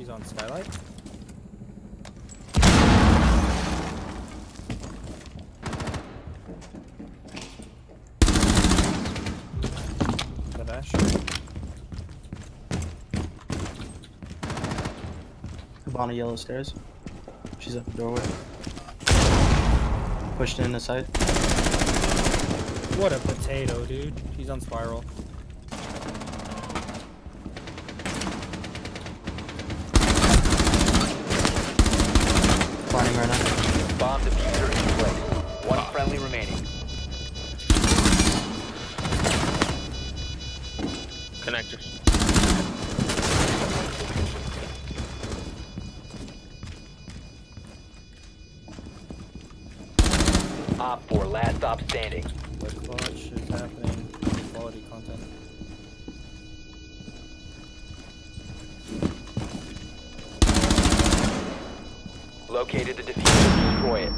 She's on skylight. The dash. Cabana yellow stairs. She's at the doorway. Pushed in the side. What a potato, dude. He's on spiral. Climbing right now. Bomb defuser in place. One ah. friendly remaining. Connectors. Op 4, last stop standing. The clutch is happening. Quality content. Located the defuser. Destroy it.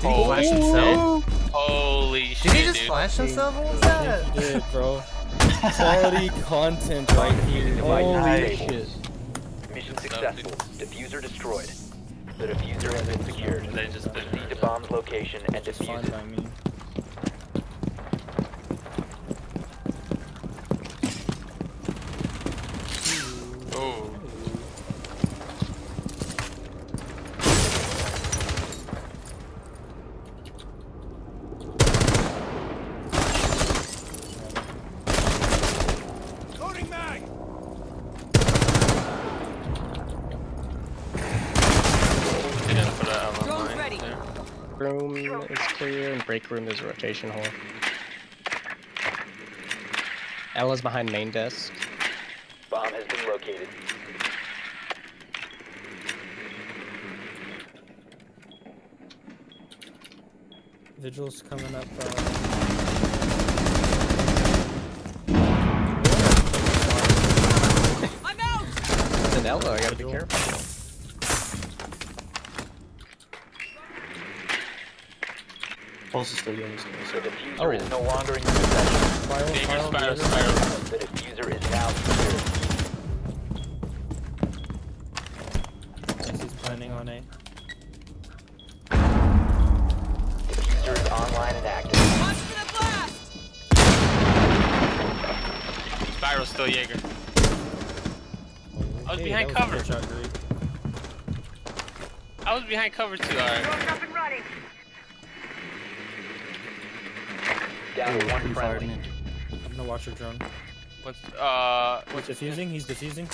Did he flash oh. himself? Holy shit, Did he just dude. flash himself? What was that? Dude, bro. Quality content right here. Device Holy disabled. shit. Mission successful. Defuser destroyed. The defuser has been secured. They just did Proceed to bomb's location and It's defuse fine it. by me. Oh. They didn't put a L on mine there. Room is clear and break room is a rotation hole. Ela's behind main desk. Bomb has been located. Vigil's coming up. Uh, It's an Ella, I gotta be careful. Pulse is still yellow stairs. The defuser Oh. is no longer in your possession. spiral, Jaeger, spiral, spiral, spiral. The defuser is now secured. Yes, he's planning on A. Defuser is online and active. Spiral still Jaeger. I was behind that cover. shot, I was behind cover too, alright. Down to one friendly. in. I'm gonna watch your drone. What's uh He's what's defusing. He's defusing.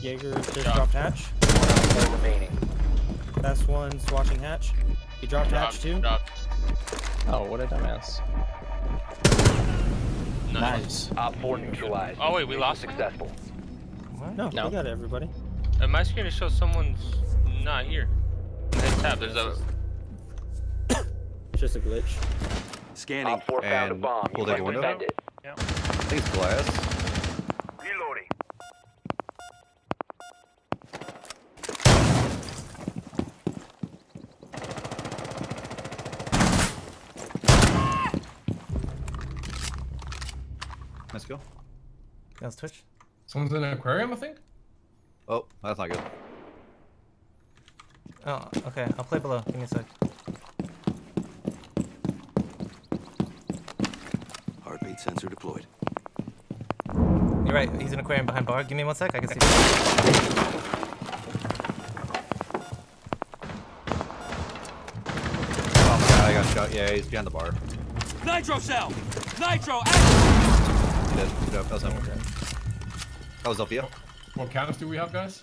Jaeger just Drop. dropped hatch. One op remaining. Last one's watching hatch. He dropped hatch too. dropped. Oh, what a dumbass. Nice. Nice. Op 4 neutralized. Oh, wait, we lost? Successful. No, No. we got everybody. Uh, my screen shows someone's not here. Hit tab. There's a It's just a glitch. Scanning. Op 4 found a and bomb. pulled You out must your window. defend it. I think it's glass. Reloading. Let's go. That's Twitch. Someone's in an aquarium, I think. Oh, that's not good. Oh, okay. I'll play below. Give me a sec. Heartbeat sensor deployed. You're right. He's in aquarium behind bar. Give me one sec. I can see. Oh, my God, I got shot. Yeah, he's behind the bar. Nitro cell! Nitro! He did. Good job. That was him. That was Zofia. What cannons do we have, guys?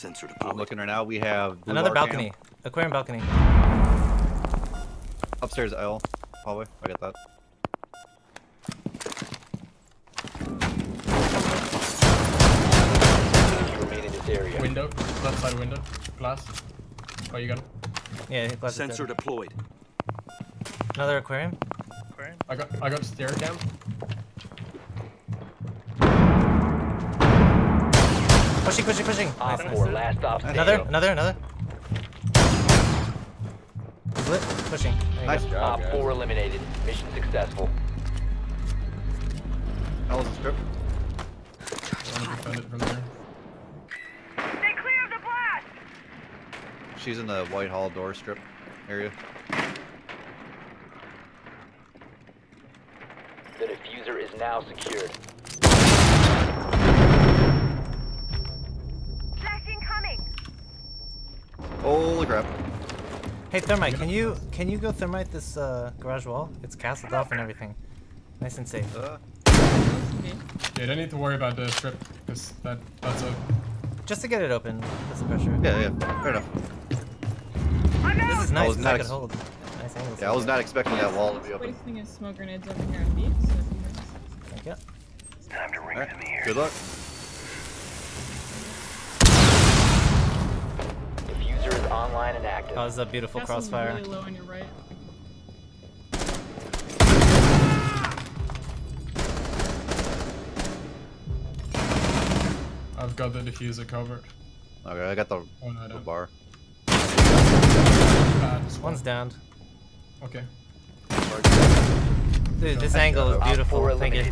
Sensor deployed. I'm looking right now. We have Another bar cam. balcony. Aquarium balcony. Upstairs L. Hallway. I got that. Remain in this area. Window. Left side window. Glass. Oh, you got it. Yeah, glass. Sensor deployed. Another aquarium. Aquarium. I got I got stair cam. Pushing, pushing, pushing. Op 4 last stop. Another, another, another. He's Split. Pushing. There Nice go. job, Op guys. 4 eliminated. Mission successful. That was a strip. Trying to defend it from there. She's in the White Hall door strip area. The defuser is now secured. Holy crap. Hey thermite, can you can you go thermite this uh, garage wall? It's castled off and everything. Nice and safe. Uh, Yeah, don't need to worry about the strip, because that, that's a... Just to get it open. That's the pressure. yeah, yeah, fair enough. This is nice. was 'cause not I could ex- hold. Nice angles. Yeah, I was not expecting that wall to be open. Wasting his smoke grenades over here on beef. So Thank you. Alright, Good luck. Active. Oh, this is a beautiful Castle's crossfire. really low on your right. I've got the defuser covered. Okay, I got the, Oh no, the don't. bar. Bad spot. One's downed. Okay. Dude, this angle is beautiful. Thank you.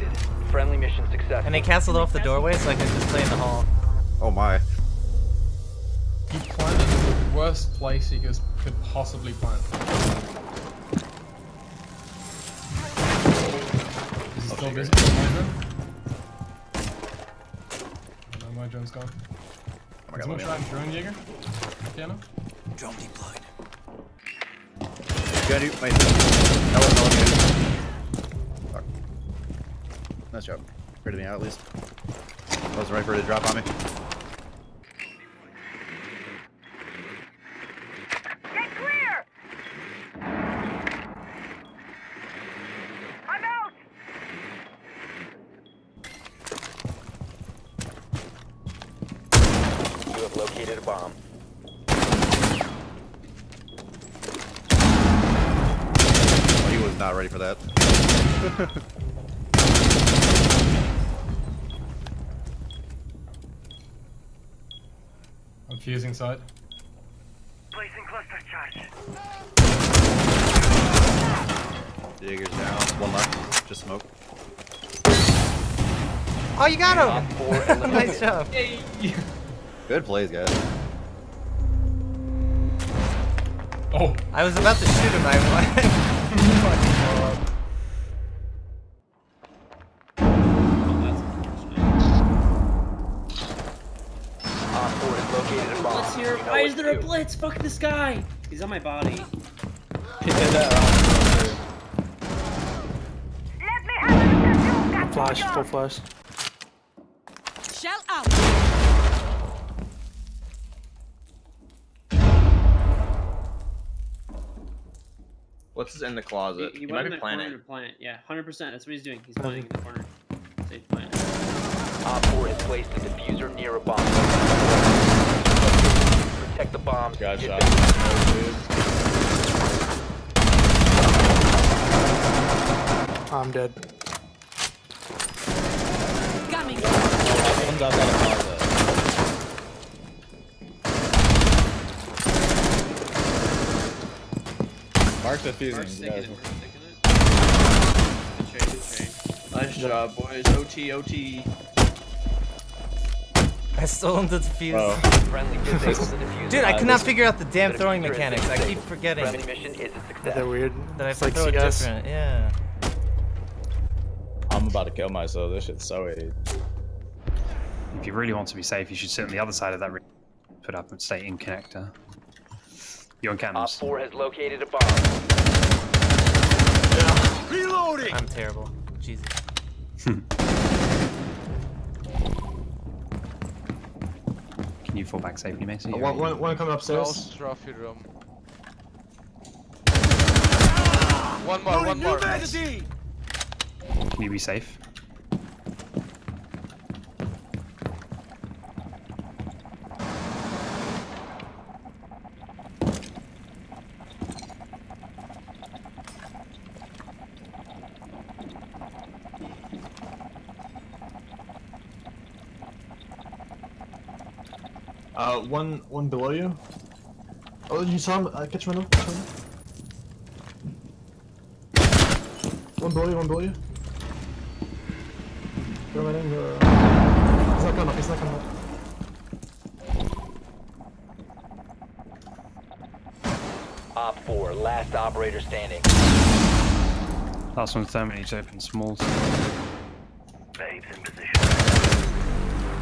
Friendly mission success. And they canceled off the doorway so I could just play in the hall. Oh my. Worst place he could, could possibly plant. Is he still busy? My drone? Oh, no, my drone's gone. Oh my Is god, someone let drone Jaeger? Piano? Drone deployed. Gun you, my That was elevated. Fuck. Nice job. Ready me out at least. I wasn't ready for it to drop on me. Bomb. Oh, he was not ready for that. I'm fusing side. Jaeger's down. One left. Just smoke. Oh, you got him! nice job. Good plays, guys. Oh! I was about to shoot him. I Op 4 has located a bomb. Let's hear. You know Why is there a blitz? Fuck this guy. He's on my body. He did that wrong. Flash, full flash. What's in the closet? He, He, he might in be the planning. to plant. Yeah, 100%. That's what he's doing. He's planting in the corner. Safe plant. Op 4 has placed a defuser near a bomb. Protect the bombs. Got shot. I'm dead. Coming. One's outside the closet. Mark's defusing. you guys. Nice job, boys. OT, OT. I stole him the defuse. Oh. Friendly disables the defuser. Dude, I could not this- figure out the damn The throwing defuser is mechanics. I safe. keep forgetting Friendly mission is a success. They're weird. that I have It's to like throw it CS. different. Yeah. I'm about to kill myself. This shit's so AD. If you really want to be safe, you should sit on the other side of that. Put up and stay in connector. You're on Op cannons. 4 has located a bomb. Reloading! I'm terrible. Jesus. Can you fall back safely, Macie? Uh, one, one, one coming upstairs. trophy room. Ah! One more, one more. magazine! Can you be safe? Uh, one, one below you. Oh, you saw him. Uh, catch him, catch him. One below you, one below you. Go right in, go He's not coming up, he's not coming up. Op 4, last operator standing. Last one's damage, open smalls. Babes in position.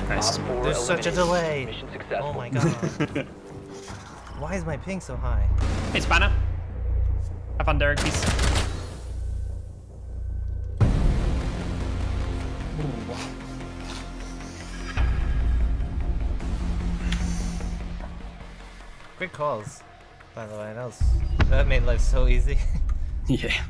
4 There's such a delay. Mission successful. Oh my god. Why is my ping so high? Hey, Spanner. Have fun, Derek. Peace. Great calls, by the way. That was that made life so easy. Yeah.